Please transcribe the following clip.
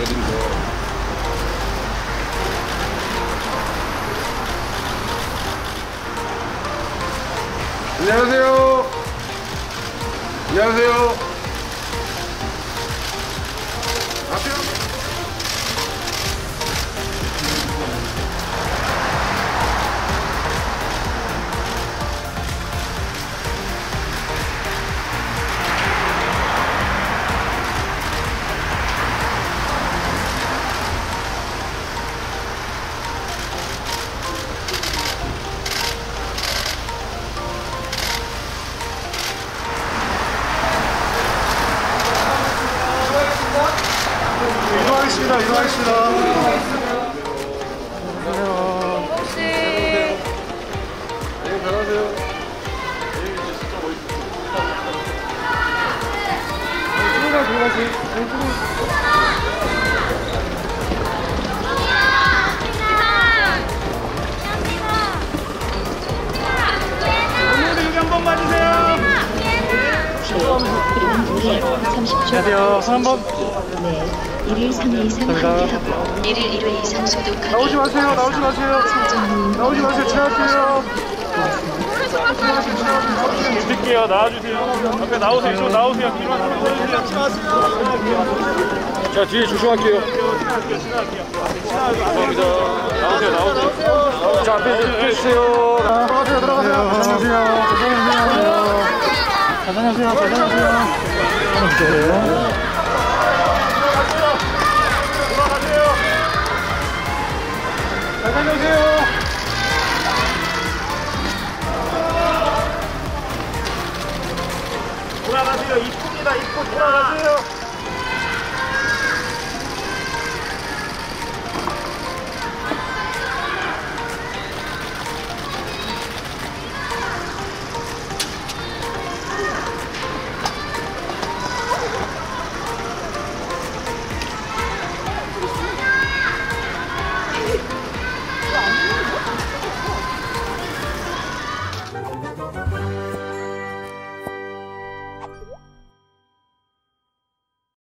애들이서. 안녕하세요. 안녕하세요. 이동하겠습니다. 이동하겠습니다. 혹시 네, 잘하세요. 들어가 들어가세요. 안녕하세요. 손 한번. 네, 1일 3회 이상. 함께하고 1일 1회 이상 소독하기 나오지 마세요. 나오지 마세요. 나오지 마세요. 지나갈게요. 드릴게요. 나와주세요. 앞에 나오세요. 이쪽 나오세요. 자, 뒤에 조심할게요. 감사합니다. 나오세요, 나오세요. 자, 앞에 주세요. 들어가세요. 들어가세요. 안녕하세요. 안녕하세요. 안녕하세요. 안녕하세요. 이쁩니다. 입고 돌아가세요.